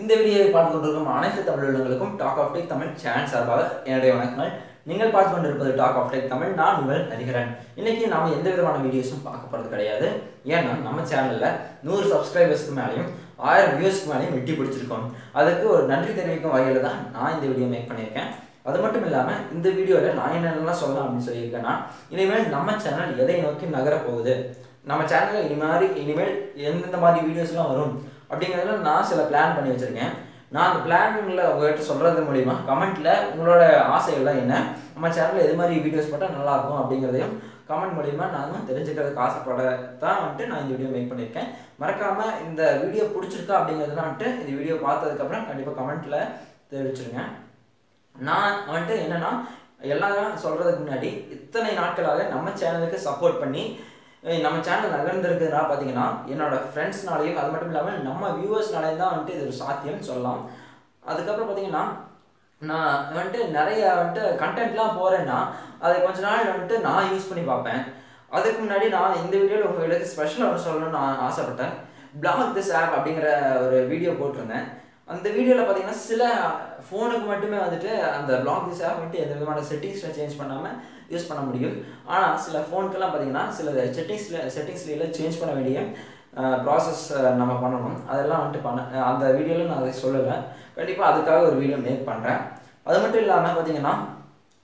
இந்த வீடியோவை பார்த்து கொண்டிருக்கும் அனைத்து Tamil talk of tech Tamil channel சார்பாக என்னுடைய வணக்கங்கள். நீங்கள் பார்த்து கொண்டிருப்பது டாக் ஆஃப் டெக் தமிழ். நான் உங்கள் ஹரிஹரன் இன்னைக்கு நாம எந்த விதமான வீடியோஸும் பார்க்க போகிறது கிடையாது. ஏன்னா நம்ம சேனலில் நூறு சப்ஸ்கிரைபர்ஸ்க்கு மேலேயும் ஆயிரம் வியூஸ்க்கு மேலேயும் வெட்டி பிடிச்சிருக்கோம். அதுக்கு ஒரு நன்றி தெரிவிக்கும் வகையில் தான் நான் இந்த வீடியோ மேக் பண்ணியிருக்கேன். அது மட்டும் இல்லாமல் இந்த வீடியோவில் நான் என்னென்னலாம் சொல்லலாம் அப்படின்னு சொல்லியிருக்கேன்னா இனிமேல் நம்ம சேனல் எதை நோக்கி நகரப் போகுது? நம்ம சேனலில் இனி மாதிரி இனிமேல் எந்தெந்த மாதிரி வீடியோஸ்லாம் வரும்? அப்படிங்கிறதுல நான் சில பிளான் பண்ணி வச்சுருக்கேன். நான் அந்த பிளான்ல உங்கள்கிட்ட சொல்கிறது மூலிமா கமெண்ட்டில் உங்களோட ஆசைகள்லாம் என்ன? நம்ம சேனலில் எது மாதிரி வீடியோஸ் போட்டால் நல்லாயிருக்கும் அப்படிங்கிறதையும் கமெண்ட் மூலிமா நானும் தெரிஞ்சுக்கிறதுக்கு ஆசைப்பட தான் வந்துட்டு நான் இந்த வீடியோ மேக் பண்ணியிருக்கேன். மறக்காமல் இந்த வீடியோ பிடிச்சிருக்கா அப்படிங்கிறதுலாம் வந்துட்டு இந்த வீடியோ பார்த்ததுக்கப்புறம் கண்டிப்பாக கமெண்ட்டில் தெரிவிச்சிருங்க. நான் வந்துட்டு என்னென்னா எல்லாரும் சொல்கிறதுக்கு முன்னாடி இத்தனை நாட்களாக நம்ம சேனலுக்கு சப்போர்ட் பண்ணி நம்ம சேனல் நகர்ந்துருக்குதுன்னா பார்த்தீங்கன்னா என்னோட ஃப்ரெண்ட்ஸ்னாலையும் அது மட்டும் இல்லாமல் நம்ம வியூவர்ஸ்னாலையும் தான் வந்துட்டு இது ஒரு சாத்தியம் சொல்லலாம். அதுக்கப்புறம் பார்த்தீங்கன்னா நான் வந்துட்டு நிறைய வந்துட்டு கண்டென்ட்லாம் போகிறேன்னா அதை கொஞ்ச நாள் வந்துட்டு நான் யூஸ் பண்ணி பார்ப்பேன். அதுக்கு முன்னாடி நான் இந்த வீடியோவில் உங்களுக்கு ஸ்பெஷலாக ஒன்று சொல்லணும்னு நான் ஆசைப்பட்டேன். பிளாக் திஸ் ஆப் அப்படிங்கிற ஒரு வீடியோ போட்டிருந்தேன். அந்த வீடியோவில் பார்த்தீங்கன்னா சில ஃபோனுக்கு மட்டுமே வந்துட்டு அந்த பிளாக் திஸ் ஆப் வந்துட்டு எந்த விதமான செட்டிங்ஸில் சேஞ்ச் பண்ணாமல் யூஸ் பண்ண முடியும். ஆனால் சில ஃபோனுக்கெல்லாம் பார்த்தீங்கன்னா சில செட்டிங்ஸில் செட்டிங்ஸ்லாம் சேஞ்ச் பண்ண வேண்டிய ப்ராசஸ் நம்ம பண்ணணும். அதெல்லாம் வந்துட்டு பண்ண அந்த வீடியோவில் நான் அதை சொல்லலை. கண்டிப்பாக அதுக்காக ஒரு வீடியோ மேக் பண்ணுறேன் அது மட்டும் இல்லாமல் பார்த்தீங்கன்னா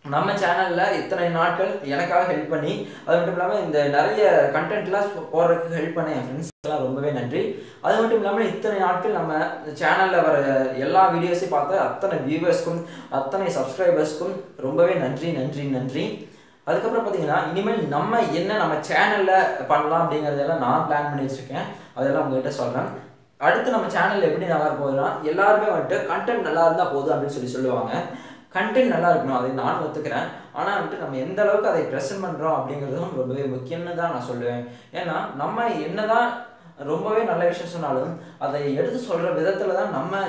நம்ம சேனலில் இத்தனை நாட்கள் எனக்காக ஹெல்ப் பண்ணி அது மட்டும் இல்லாமல் இந்த நிறைய கண்டென்ட்லாம் போடுறதுக்கு ஹெல்ப் பண்ண என் ஃப்ரெண்ட்ஸ்க்கெல்லாம் ரொம்பவே நன்றி. அது மட்டும் இல்லாமல் இத்தனை நாட்கள் நம்ம சேனலில் வர எல்லா வீடியோஸையும் பார்த்து அத்தனை வியூவர்ஸ்க்கும் அத்தனை சப்ஸ்கிரைபர்ஸ்க்கும் ரொம்பவே நன்றி நன்றி நன்றி. அதுக்கப்புறம் பார்த்தீங்கன்னா இனிமேல் நம்ம என்ன நம்ம சேனலில் பண்ணலாம் அப்படிங்கிறதெல்லாம் நான் பிளான் பண்ணி வச்சுருக்கேன். அதெல்லாம் உங்ககிட்ட சொல்கிறேன் அடுத்து நம்ம சேனலில் எப்படி நல்லா போகுதுன்னா எல்லாருமே வந்துட்டு கண்டென்ட் நல்லா இருந்தால் போதும் அப்படின்னு சொல்லி சொல்லுவாங்க. கண்டென்ட் நல்லா இருக்கணும் அதை நானும் ஒத்துக்கிறேன். ஆனால் வந்துட்டு நம்ம எந்த அளவுக்கு அதை ப்ரெசென்ட் பண்ணுறோம் அப்படிங்கிறதும் ரொம்பவே முக்கியம்னு தான் நான் சொல்லுவேன். ஏன்னா நம்ம என்ன தான் ரொம்பவே நல்ல விஷயம் சொன்னாலும் அதை எடுத்து சொல்கிற விதத்தில் தான் நம்ம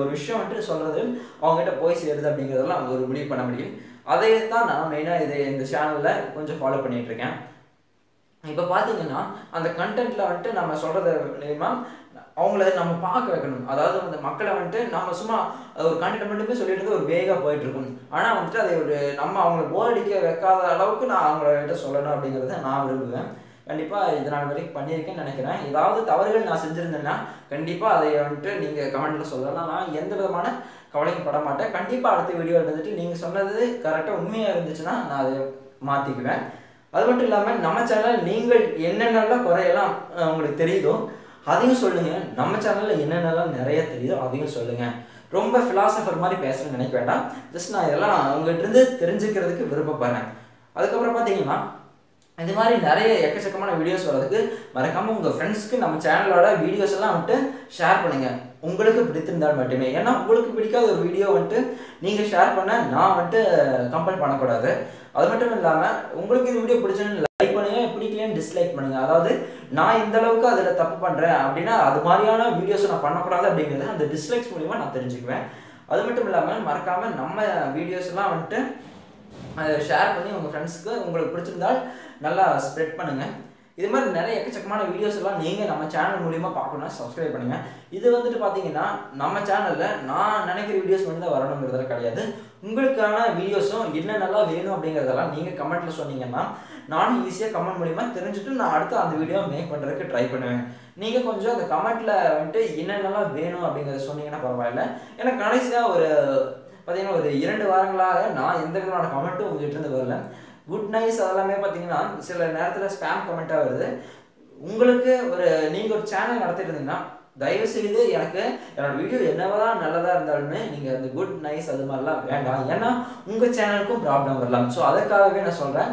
ஒரு விஷயம் வந்துட்டு சொல்கிறது அவங்ககிட்ட போய் சேருது அப்படிங்கிறதெல்லாம் ஒரு முடிவு பண்ண முடியும். அதை தான் நான் மெயினாக இதை இந்த சேனலில் கொஞ்சம் ஃபாலோ பண்ணிகிட்ருக்கேன் இருக்கேன். இப்போ பார்த்தீங்கன்னா அந்த கண்டென்ட்டில் வந்துட்டு நம்ம சொல்கிறது மூலயமா அவங்கள நம்ம பார்க்க வைக்கணும். அதாவது அந்த மக்களை வந்துட்டு நம்ம சும்மா ஒரு கண்டென்ட் மட்டுமே சொல்லிட்டு ஒரு வேகாக போயிட்டுருக்கும். ஆனால் வந்துட்டு அதை ஒரு நம்ம அவங்கள போர் அடிக்க வைக்காத அளவுக்கு நான் அவங்கள்ட்ட சொல்லணும் அப்படிங்கிறத நான் விரும்புவேன். கண்டிப்பாக இது நாள் வரைக்கும் பண்ணியிருக்கேன்னு நினைக்கிறேன். ஏதாவது தவறுகள் நான் செஞ்சுருந்தேன்னா கண்டிப்பாக அதை வந்துட்டு நீங்கள் கமெண்ட்டில் சொல்லலாம். நான் எந்த விதமான கவலையும் பட மாட்டேன். கண்டிப்பாக அடுத்த வீடியோ இருந்துட்டு நீங்கள் சொன்னது கரெக்டாக உண்மையாக இருந்துச்சுன்னா நான் அதை மாற்றிக்குவேன் அது மட்டும் இல்லாமல் நம்ம சேனல் நீங்கள் என்னென்னலாம் குறையெல்லாம் உங்களுக்கு தெரியுதோ அதையும் சொல்லுங்கள் நம்ம சேனலில் என்னென்னலாம் நிறைய தெரியுதோ அதையும் சொல்லுங்கள் ரொம்ப ஃபிலாசபர் மாதிரி பேசணும்னு நினைக்க வேண்டாம். ஜஸ்ட் நான் இதெல்லாம் உங்கள்கிட்ட இருந்து தெரிஞ்சுக்கிறதுக்கு விருப்பப்படுறேன். அதுக்கப்புறம் பார்த்தீங்கன்னா இது மாதிரி நிறைய எக்கச்சக்கமான வீடியோஸ் வர்றதுக்கு மறக்காமல் உங்கள் ஃப்ரெண்ட்ஸ்க்கு நம்ம சேனலோட வீடியோஸ் எல்லாம் வந்துட்டு ஷேர் பண்ணுங்கள் உங்களுக்கு பிடித்திருந்தால் மட்டுமே. ஏன்னா உங்களுக்கு பிடிக்காத ஒரு வீடியோ வந்துட்டு நீங்கள் ஷேர் பண்ண நான் வந்துட்டு கம்பல் பண்ணக்கூடாது. அது மட்டும் இல்லாமல் உங்களுக்கு இந்த வீடியோ பிடிச்சதுன்னு லைக் பண்ணுங்கள் பிடிக்கலன்னு டிஸ்லைக் பண்ணுங்கள் அதாவது நான் இந்த அளவுக்கு அதில் தப்பு பண்ணுறேன் அப்படின்னா அது மாதிரியான வீடியோஸ் நான் பண்ணக்கூடாது அப்படிங்கிறத அந்த டிஸ்லைக்ஸ் மூலிமா நான் தெரிஞ்சுக்குவேன். அது மட்டும் இல்லாமல் மறக்காமல் நம்ம வீடியோஸ்லாம் வந்துட்டு அதை ஷேர் பண்ணி உங்கள் ஃப்ரெண்ட்ஸ்க்கு உங்களுக்கு பிடிச்சிருந்தால் நல்லா ஸ்ப்ரெட் பண்ணுங்கள் இது மாதிரி நிறைய எக்கச்சக்கமான வீடியோஸ் எல்லாம் நீங்கள் நம்ம சேனல் மூலிமா பார்க்கணும்னா சப்ஸ்கிரைப் பண்ணுங்கள் இது வந்துட்டு பார்த்தீங்கன்னா நம்ம சேனலில் நான் நினைக்கிற வீடியோஸ் மட்டும் தான் வரணுங்கிறதுல கிடையாது. உங்களுக்கான வீடியோஸும் என்னென்னலாம் வேணும் அப்படிங்கிறதெல்லாம் நீங்கள் கமெண்ட்டில் சொன்னீங்கன்னா நானும் ஈஸியாக கமெண்ட் மூலிமா தெரிஞ்சுட்டு நான் அடுத்து அந்த வீடியோ மேக் பண்ணுறதுக்கு ட்ரை பண்ணுவேன். நீங்கள் கொஞ்சம் அந்த கமெண்ட்டில் வந்துட்டு என்னென்னலாம் வேணும் அப்படிங்கிறத சொன்னீங்கன்னா பரவாயில்ல. ஏன்னா கடைசியாக ஒரு பார்த்தீங்கன்னா ஒரு இரண்டு வாரங்களாக நான் எந்த விதமான கமெண்ட்டும் உங்ககிட்ட இருந்து வரல. குட் நைஸ் அதெல்லாமே பார்த்தீங்கன்னா சில நேரத்தில் ஸ்பேம் கமெண்ட்டாக வருது. உங்களுக்கு ஒரு நீங்கள் ஒரு சேனல் நடத்திட்டு இருந்தீங்கன்னா தயவு செய்து எனக்கு என்னோட வீடியோ என்னதான் நல்லதாக இருந்தாலுமே நீங்கள் அந்த குட் நைஸ் அது மாதிரிலாம் வேண்டாம். ஏன்னா உங்கள் சேனலுக்கும் ப்ராப்ளம் வரலாம். ஸோ அதுக்காகவே நான் சொல்கிறேன்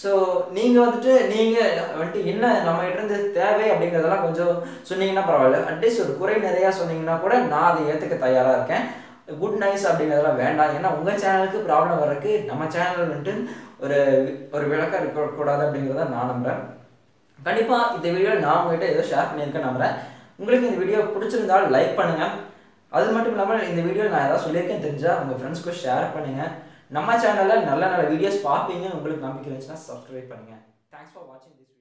ஸோ நீங்கள் வந்துட்டு நீங்கள் வந்துட்டு என்ன நம்ம இருந்து தேவை அப்படிங்கிறதெல்லாம் கொஞ்சம் சொன்னீங்கன்னா பரவாயில்ல. அட்லீஸ்ட் ஒரு குறை நிறையா சொன்னீங்கன்னா கூட நான் அதை ஏற்றுக்க தயாராக இருக்கேன். குட் நைஸ் அப்படிங்கிறதெல்லாம் வேண்டாம். ஏன்னா உங்கள் சேனலுக்கு ப்ராப்ளம் வர்றதுக்கு நம்ம சேனல் வந்துட்டு ஒரு ஒரு விளக்கம் இருக்கக்கூடாது அப்படிங்கிறத நான் நம்புகிறேன் கண்டிப்பாக இந்த வீடியோ நான் உங்கள்கிட்ட ஏதோ ஷேர் பண்ணியிருக்கேன் நம்புகிறேன் உங்களுக்கு இந்த வீடியோ பிடிச்சிருந்தால் லைக் பண்ணுங்கள் அது மட்டும் இல்லாமல் இந்த வீடியோ நான் ஏதாவது சொல்லியிருக்கேன் தெரிஞ்சால் உங்கள் ஃப்ரெண்ட்ஸ்க்கு ஷேர் பண்ணுங்கள் நம்ம சேனலில் நல்ல நல்ல வீடியோஸ் பார்ப்பீங்கன்னு உங்களுக்கு நம்பிக்கை இருந்துச்சுன்னா சப்ஸ்கிரைப் பண்ணுங்கள் தேங்க்ஸ் ஃபார் வாட்சிங்